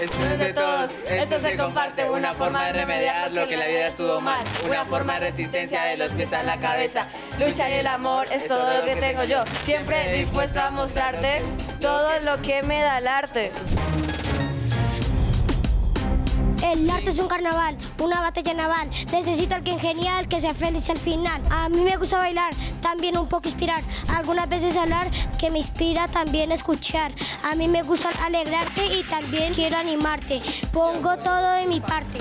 Es de todos, esto se comparte, una forma de remediar lo que la vida estuvo mal, una forma de resistencia de los pies a la cabeza. Lucha y el amor es todo lo que tengo yo, siempre dispuesto a mostrarte todo lo que me da el arte. El arte es un carnaval, una batalla naval. Necesito a alguien genial que sea feliz al final. A mí me gusta bailar, también un poco inspirar. Algunas veces hablar que me inspira también escuchar. A mí me gusta alegrarte y también quiero animarte. Pongo todo de mi parte.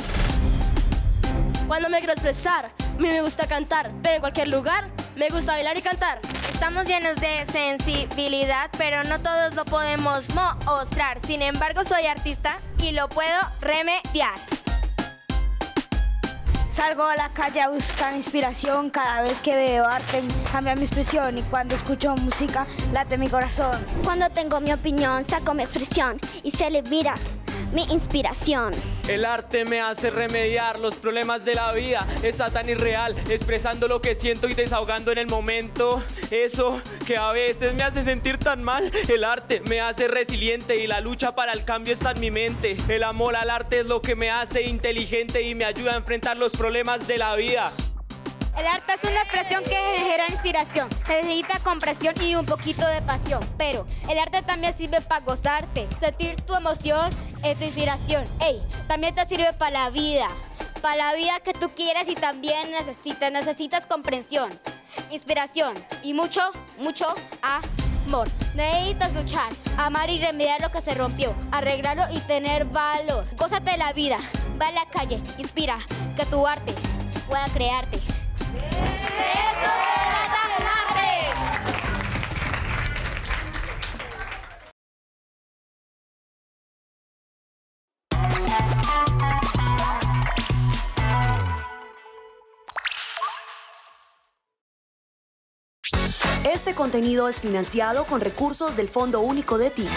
Cuando me quiero expresar, a mí me gusta cantar, pero en cualquier lugar me gusta bailar y cantar. Estamos llenos de sensibilidad, pero no todos lo podemos mostrar. Sin embargo, soy artista y lo puedo remediar. Salgo a la calle a buscar inspiración, cada vez que veo arte cambia mi expresión y cuando escucho música late mi corazón. Cuando tengo mi opinión, saco mi expresión y se le mira mi inspiración. El arte me hace remediar los problemas de la vida. Es tan irreal, expresando lo que siento y desahogando en el momento. Eso que a veces me hace sentir tan mal. El arte me hace resiliente y la lucha para el cambio está en mi mente. El amor al arte es lo que me hace inteligente y me ayuda a enfrentar los problemas de la vida. El arte es una expresión que genera inspiración, necesita compresión y un poquito de pasión, pero el arte también sirve para gozarte, sentir tu emoción es tu inspiración. Ey, también te sirve para la vida, para la vida que tú quieres y también necesitas, necesitas comprensión, inspiración y mucho, mucho amor. Necesitas luchar, amar y remediar lo que se rompió, arreglarlo y tener valor. Gózate de la vida, va a la calle, inspira, que tu arte pueda crearte. Este contenido es financiado con recursos del Fondo Único de Ti.